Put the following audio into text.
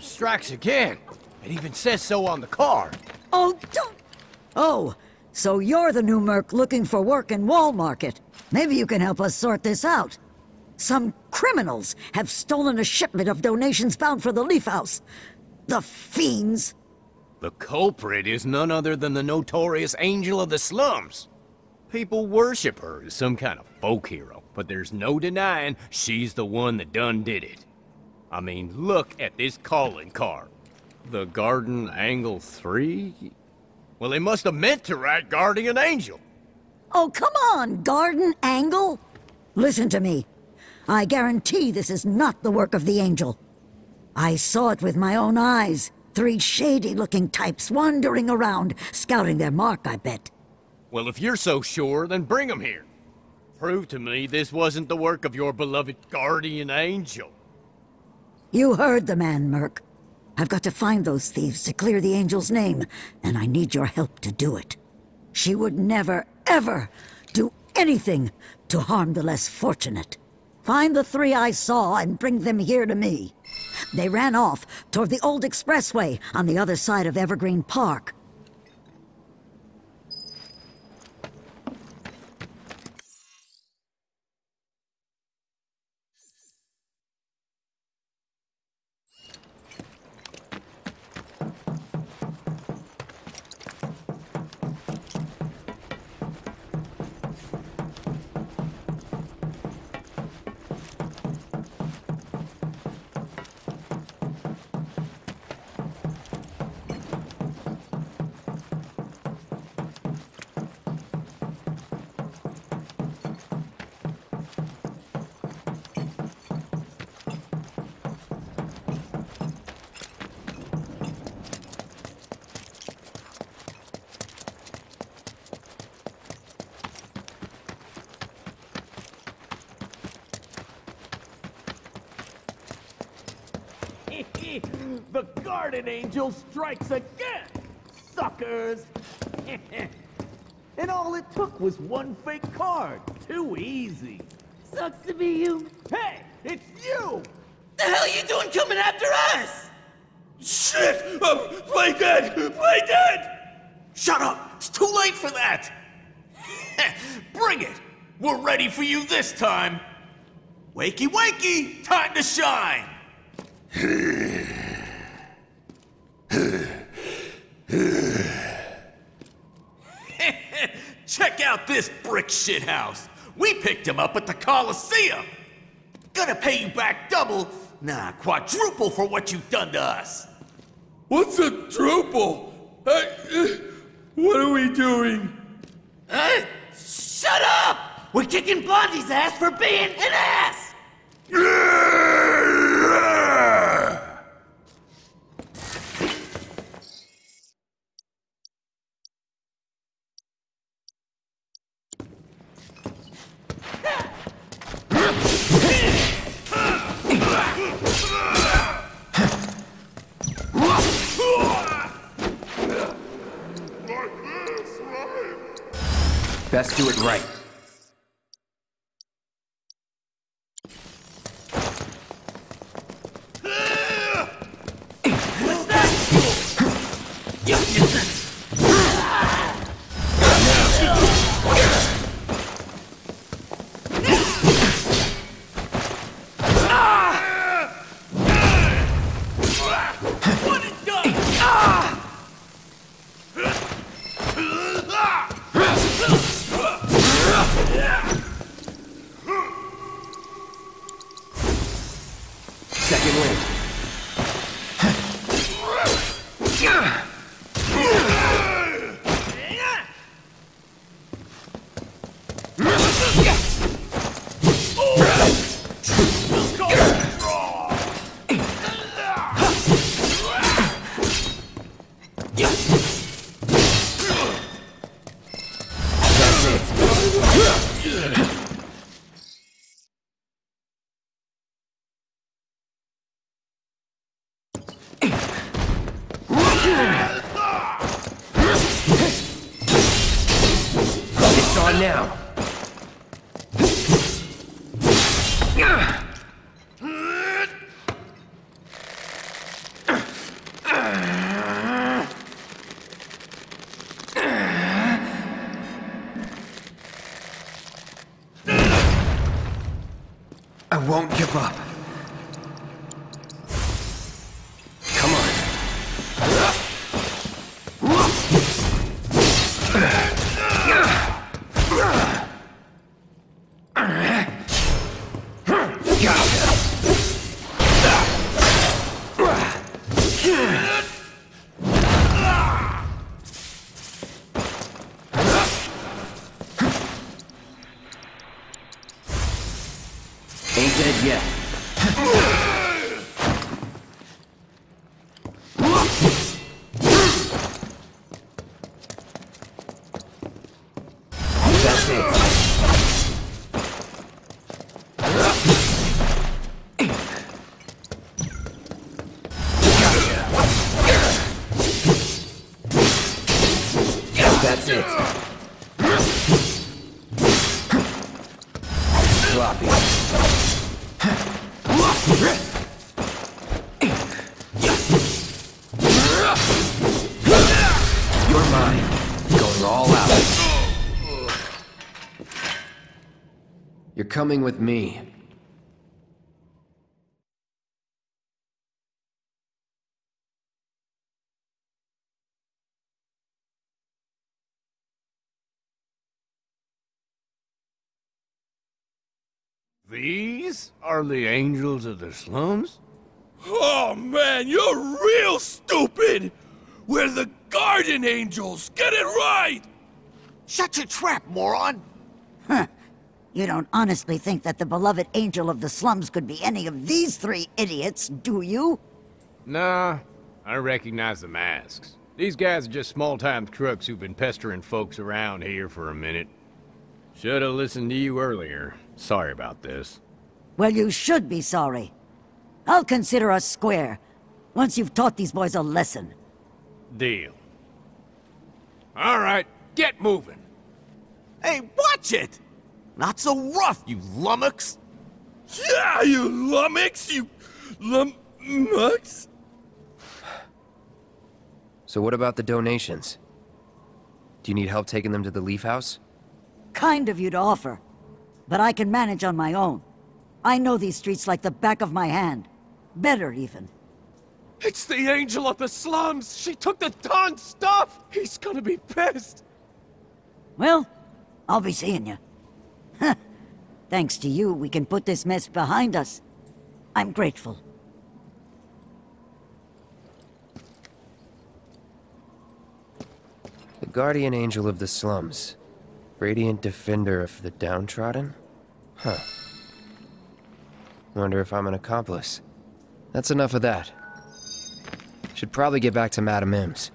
Strikes again. It even says so on the card. Oh, don't... Oh, so you're the new merc looking for work in Wall Market. Maybe you can help us sort this out. Some criminals have stolen a shipment of donations bound for the Leaf House. The fiends! The culprit is none other than the notorious Angel of the Slums. People worship her as some kind of folk hero, but there's no denying she's the one that done did it. I mean, look at this calling card. The Garden Angle 3? Well, they must have meant to write Guardian Angel. Oh, come on, Garden Angle! Listen to me. I guarantee this is not the work of the Angel. I saw it with my own eyes. Three shady-looking types wandering around, scouting their mark, I bet. Well, if you're so sure, then bring them here. Prove to me this wasn't the work of your beloved guardian angel. You heard the man, Merc. I've got to find those thieves to clear the Angel's name, and I need your help to do it. She would never, ever do anything to harm the less fortunate. Find the three I saw and bring them here to me. They ran off toward the old expressway on the other side of Evergreen Park. The Garden Angel strikes again! Suckers! and all it took was one fake card. Too easy. Sucks to be you. Hey, it's you! The hell are you doing coming after us? Shit! Um, play dead! Play dead! Shut up! It's too late for that! Bring it! We're ready for you this time! Wakey wakey! Time to shine! out this brick shithouse! We picked him up at the Coliseum! Gonna pay you back double, nah, quadruple for what you've done to us! What's a druple? Hey, uh, what are we doing? Uh, shut up! We're kicking Blondie's ass for being an ass! Best do it right. I won't give up. That's it. Coming with me. These are the angels of the slums? Oh man, you're real stupid! We're the Guardian Angels! Get it right! Shut your trap, moron! You don't honestly think that the beloved angel of the slums could be any of these three idiots, do you? Nah, I recognize the masks. These guys are just small-time crooks who've been pestering folks around here for a minute. Should've listened to you earlier. Sorry about this. Well, you should be sorry. I'll consider us square, once you've taught these boys a lesson. Deal. All right, get moving. Hey, watch it! Not so rough, you lummox! Yeah, you lummox, you lummox! So what about the donations? Do you need help taking them to the Leaf House? Kind of you to offer. But I can manage on my own. I know these streets like the back of my hand. Better, even. It's the Angel of the Slums! She took the Don's stuff! He's gonna be pissed! Well, I'll be seeing you. Thanks to you, we can put this mess behind us. I'm grateful. The Guardian Angel of the Slums. Radiant Defender of the Downtrodden? Huh. Wonder if I'm an accomplice. That's enough of that. Should probably get back to Madam M's.